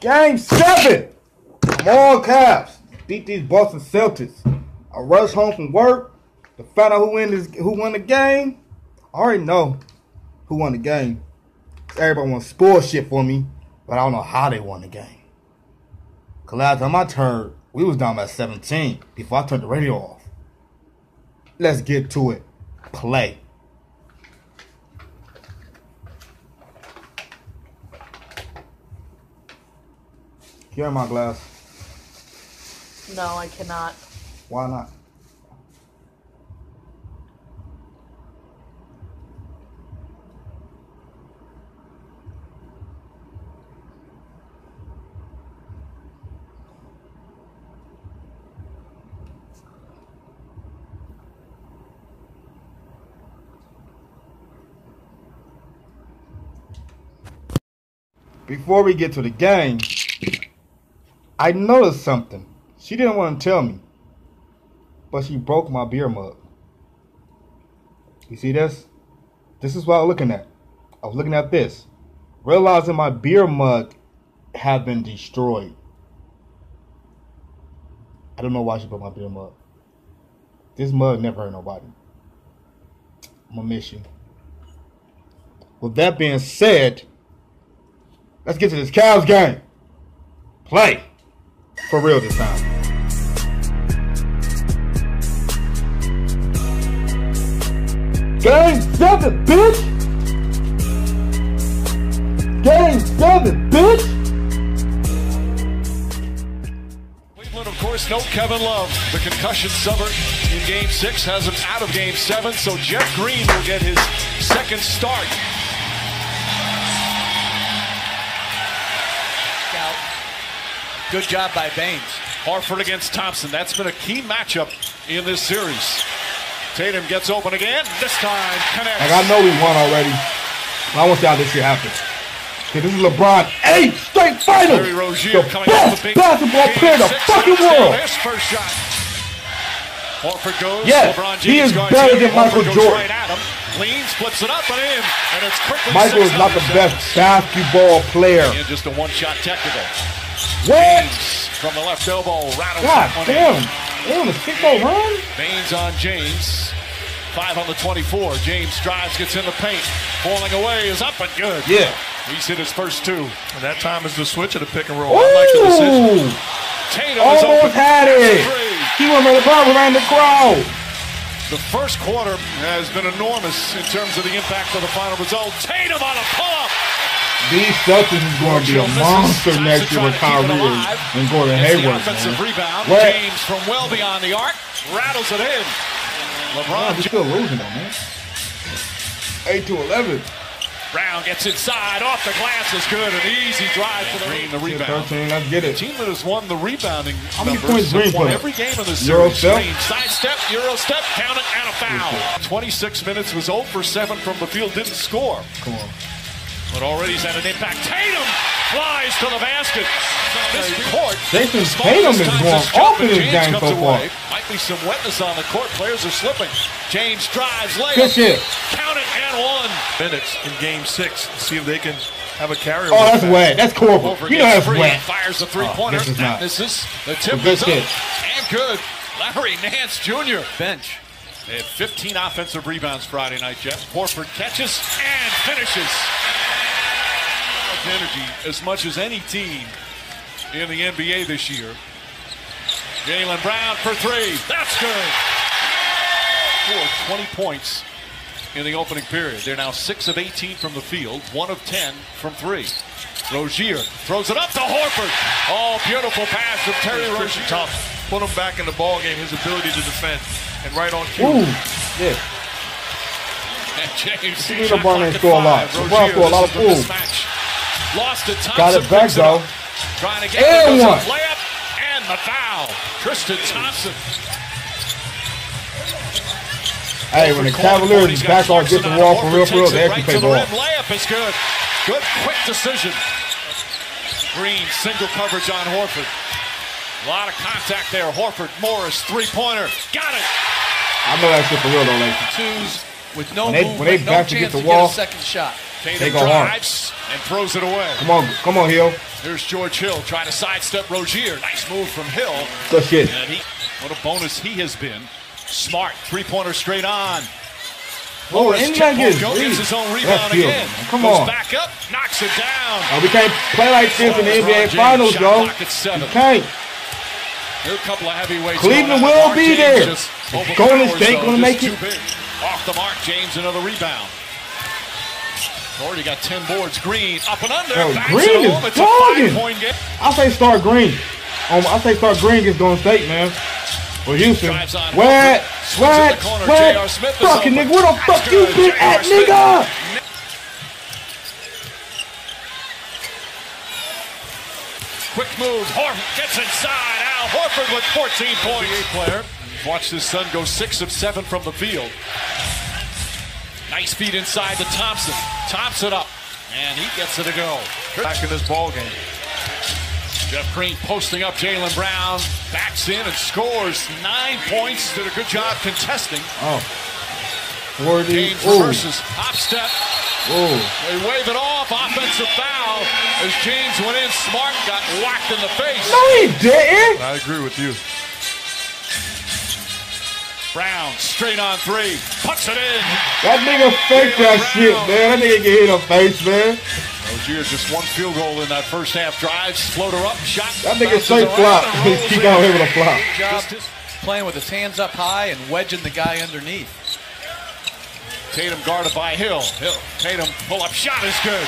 Game seven. I'm all caps. Beat these Boston Celtics. I rush home from work to find out who win this, who won the game. I already know who won the game. Everybody wants spoil shit for me, but I don't know how they won the game. Cause last time I turned, we was down by 17 before I turned the radio off. Let's get to it. Play. Here in my glass. No, I cannot. Why not? Before we get to the game, I noticed something. She didn't want to tell me, but she broke my beer mug. You see this? This is what I was looking at. I was looking at this, realizing my beer mug had been destroyed. I don't know why she broke my beer mug. This mug never hurt nobody. I'm gonna miss you. With that being said, let's get to this Cavs game. Play. For real this time. Game seven, bitch! Game seven, bitch! Cleveland, of course, no Kevin Love. The concussion suffered in game six has him out of game seven, so Jeff Green will get his second start. Good job by Baynes. Horford against Thompson. That's been a key matchup in this series. Tatum gets open again. This time connects. Like, I know we won already. I want to see how this shit happens. Okay, this is LeBron. Eight straight finals. Terry Rozier the coming best the big basketball player in the fucking world. His first shot. Horford goes. Yes, LeBron he is guards better than Michael Horford Jordan. Right at him. Leans, flips it up and in, and it's quickly. Michael is not the best basketball player. And just a one-shot technical. What? Baynes from the left elbow rattles God that one damn. in. Damn, a 6 0 run? Baynes on James. Five on the 24. James drives, gets in the paint. Falling away is up and good. Yeah. He's hit his first two. And that time is the switch of the pick and roll. I like the decision. Ooh! Tatum is open. Almost had it. He went by the ball around the crowd. The first quarter has been enormous in terms of the impact of the final result. Tatum on a pull-up. These Celtics is going to be a monster next year with Kyrie and Gordon Hayward. offensive man. rebound. What? James from well beyond the arc rattles it in. LeBron still losing though, man. 8 to 11. Brown gets inside, off the glass is good. An easy drive for the Green, the rebound. 13, let's get The it. team that has won the rebounding How many points Green won every game in this Euro step? Green, side step, Euro step, count it, and a foul. 26 minutes was 0 for 7 from the field, didn't score. Come on. But already he's had an impact. Tatum flies to the basket. This court. Jayson small Tatum is distance going jump, off in this game comes so far. away. Might be some wetness on the court. Players are slipping. James drives, layup. Good shit. Count it and one. Minutes in game six. See if they can have a carryover. Oh, that's effect. wet. That's horrible. Over You know gets that's free, wet. Fires the three-pointer. Oh, this is That not. misses. The tip Good is up. shit. And good. Larry Nance Jr. Bench. They had 15 offensive rebounds Friday night, Jeff. Horford catches and finishes. Energy as much as any team in the NBA this year. Jaylen Brown for three. That's good. Scored 20 points in the opening period. They're now 6 of 18 from the field, 1 of 10 from three. Rozier throws it up to Horford. Oh, beautiful pass from Terry Christian Rozier. Thompson put him back in the ball game. His ability to defend and right on cue. Ooh. Yeah. And James. need shot LeBron clock to score a lot. Rozier, score a lot this of is the pool. Mismatch. Lost to Thompson. Got it back, though. up. Trying to get And one. Layup and the foul. Tristan Thompson. Hey, when the Cavaliers he's is back on get the wall for real, for real, takes they it actually right play to the ball. rim. Layup is good. Good, quick decision. Green, single coverage on Horford. A lot of contact there. Horford, Morris, three-pointer. Got it. I know that shit for real though, like Twos with no When they- movement, when they no back to chance get the to wall, get a second shot. Tatum They go hard. drives, and throws it away. Come on, come on, Hill. Here's George Hill trying to sidestep Rozier. Nice move from Hill. Good shit. And he, what a bonus he has been. Smart three pointer straight on. Oh, Morris and tip that won't gets gets his own rebound again. Come Goes on. back up, knocks it down. Oh, we can't play like this in the NBA Finals, shot yo. clock at seven. You can't. There are a couple of heavyweights. Cleveland going will be James there. Golden State gonna make it. Off the mark, James another rebound. Already got 10 boards. Green up and under. Yo, Green it is home. Dogging. a five-point game. I say start Green. Um, I say start Green against Golden State, man. Or Houston. Drives on What? Horford. Swings in What? What? J.R. Smith is Fucking nigga, where the That's fuck you good. been J.R. at, nigga? Quick move. Horford gets inside. Al Horford with 14 points. player. Watch this son go six of seven from the field. Nice feed inside to Thompson. Thompson up. And he gets it to go. Back in this ball game. Jeff Green posting up Jaylen Brown. Backs in and scores nine points. Did a good job contesting. Oh. Forty. James Ooh. reverses. Hop step. Ooh. They wave it off. Offensive foul. As James went in, Smart got whacked in the face. No, he didn't. I agree with you. Brown straight on three. Puts it in. That nigga fake that shit, man. That nigga get hit in the face, man. Rozier just one field goal in that first half. drive, floater up, shot. That nigga bounces straight flop. and rolls He in. got hit with a flop. Job Just playing with his hands up high and wedging the guy underneath. Tatum guarded by Hill. Hill. Tatum pull up shot is good.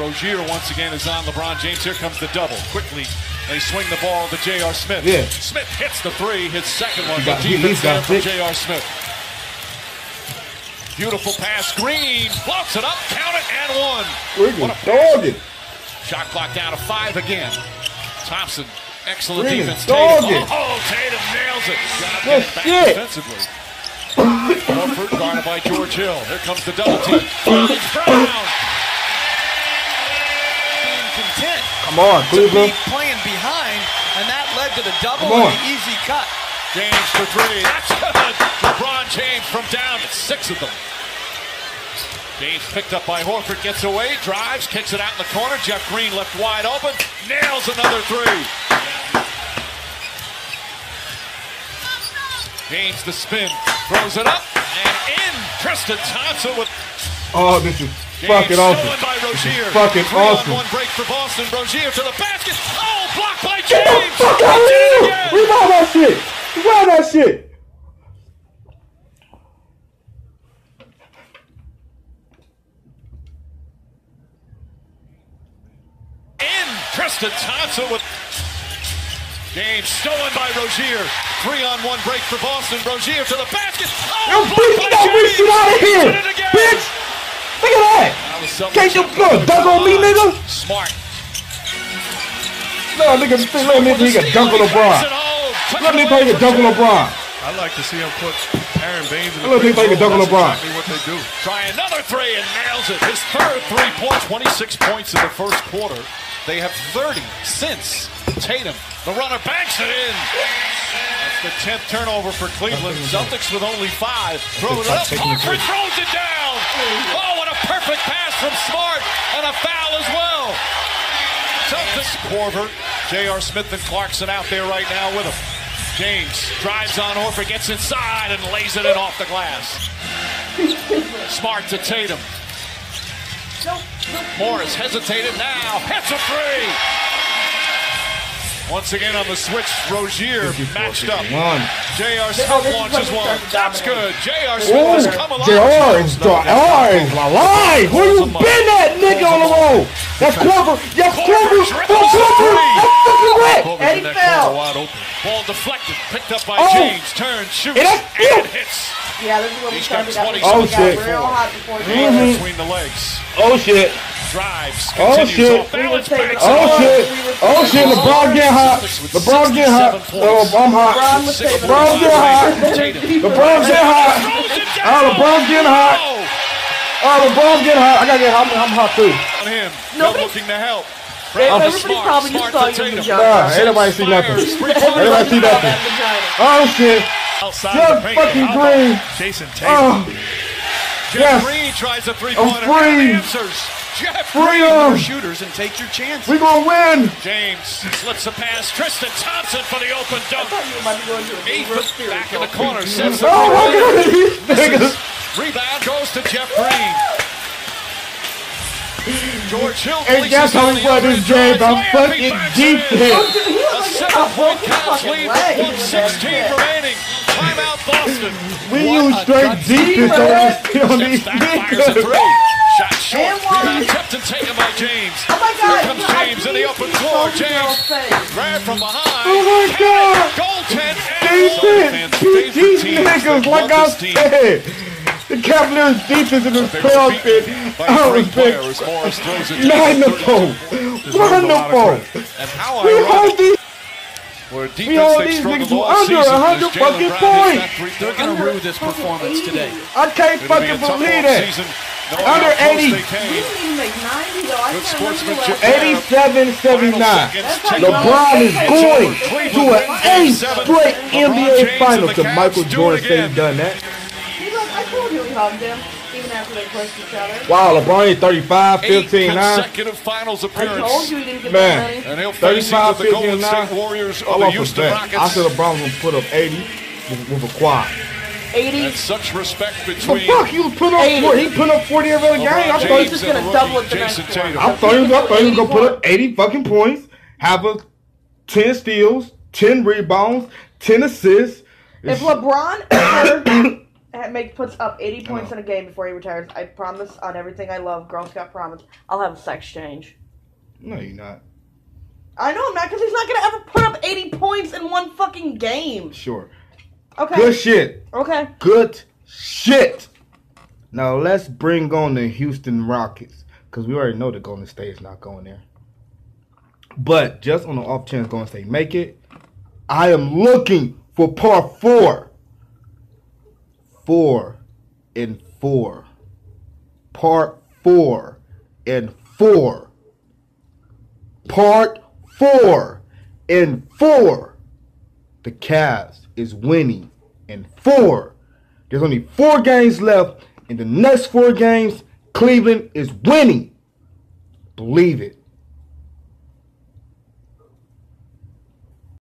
Rozier once again is on LeBron James. Here comes the double. Quickly, they swing the ball to J.R. Smith. Yeah. Smith hits the three, his second one. Got- he defense got there from. J.R. Smith. Beautiful pass. Green floats it up, count it, and one. What a is Shot clock down to five again. Thompson, excellent is defense. Tatum. dogging. Oh, Tatum nails it. Job Good getting back shit. defensively. Horford guarded by George Hill. Here comes the double team. Brown. Come on, to be playing behind, and that led to the double and the easy cut. James for three. That's good. LeBron James from down to six of them. James picked up by Horford, gets away, drives, kicks it out in the corner. Jeff Green left wide open, nails another three. James the spin, throws it up, and in. Tristan Thompson with Oh, this is James fucking awesome. by Rozier. fucking Three awesome. On one break for Boston. Rozier to the basket. Oh, blocked by Get the James. fuck out of here! Rebound that shit! Rebound that shit! in. Tristan Thompson with James stolen by Rozier. Three on one break for Boston. Rozier to the basket. Yo, Oh, bitch, blocked get that bitch James. shit out of here! Did it again. Bitch! Look at that! That was something Can't you something go to dunk on me, nigga? Smart. No, nigga, let me think he can dunk on LeBron. Let me think he can dunk on LeBron. I'd like to see him put Aron Baynes in I love the people pick like to and dunk on LeBron. exactly what they do. Try another three and nails it. His third three point, 26 points in the first quarter. They have 30 since. Tatum, the runner banks it in. That's the 10th turnover for Cleveland. Celtics with only five. Throw it up. Horford throws it down. Oh, what a perfect pass from Smart. And a foul as well. Celtics, Korver, J.R. Smith and Clarkson out there right now with him. James drives on Horford, gets inside and lays it in off the glass. Smart to Tatum. Morris hesitated now. Hits a three. Once again on the switch, Rozier matched up. One. J.R. Oh, Smith launches one. That's good. J.R. Smith Oh, has come along. JR is JR alive. Where you been at, nigga, on the road? That's Korver. That's Korver. That's Korver. That's fucking red. Korver's Eddie in that fell. corner wide open. Ball deflected, picked up by Oh. James. Turns, shoots, And hits. Yeah, this is when we He's started got to 20 get Oh, shit. real hot before the Right Mhm. Between the legs. Oh shit. Drives. Oh, shit. off balance. We were Backs taking it Oh shit. Oh shit. LeBron getting hot. LeBron getting hot. Oh, I'm hot. LeBron was saving LeBron getting hot. Tatum. LeBron getting hot. Oh, down. LeBron's getting hot. Oh, Oh, LeBron's getting hot. I gotta get hot. I'm hot too. on him. Nobody- looking to help. Everybody Smart. probably just Smart saw to you in the Nah, ain't nobody see nothing. Everybody see nothing. Oh shit. Outside Just fucking green. Jayson Tatum. Oh. Jeff Yes. Green tries a three-pointer oh, I'm free. answers. Jeff Free Green. Your shooters and take your chance. We're gonna win. James slips a pass. Tristan Thompson for the open I dunk. thought you were about to go into a Eight foot back in the corner. Sets Oh up my god, these. Rebound goes to Jeff Green. George Hill Hey, releases that's how on we the won this game. I'm fucking deep in. here. He A like seven-point a Cavs lead with with 116 remaining. Timeout Boston. We use straight defense on these- on these Steps back, fires a niggas. Three. Shot short. And one. Rebound kept and taken by James. Oh my god! Here comes I James in the open floor. James Girl's face. grab from behind. Oh my god. Goaltend. These niggas like I said. The Cavaliers defense in the playoffs is By oh, I respect players. Morris throws it. Wonderful. Wonderful. We hold these where hold these niggas under season 100 fucking Brown hits that points. They're going to rue this performance today. I can't It'll be a fucking believe that. Season. No Under 80. they We came. didn't even make 90 though. I Good can't remember the sportsmanship. last 87 79. That's how LeBron is going to an eighth straight NBA Finals. Because Michael Jordan said he done that. I told you he hugged him, even after they pushed each other. Wow, LeBron is 35, Eight 15, 9. consecutive finals I told appearance. you he didn't get Man. that many. And he'll face 35, either the Golden 15, State 9. Warriors I or the lost Houston respect. I said LeBron was gonna put up 80 with, with a quad. 80. And such respect The between fuck, he was putting up 80. 40. He put up 40 every other game. I LeBron thought, James just gonna double it the Jayson one. Tatum. I thought he was, I thought he was gonna put up 80 fucking points, have a 10 steals, 10 rebounds, 10 assists. If LeBron ever ha- make puts up 80 points in a game before he retires, I promise on everything I love, Girl Scout promise, I'll have a sex change. No, you're not. I know I'm not because he's not gonna ever put up 80 points in one fucking game. Sure. Okay. Good shit. Okay. Good shit. Now let's bring on the Houston Rockets because we already know the Golden State is not going there. But just on the off chance Golden State make it, I am looking for part four. Four and four. Part four and four. Part four and four. The Cavs is winning And four. There's only four games left. In the next four games, Cleveland is winning. Believe it.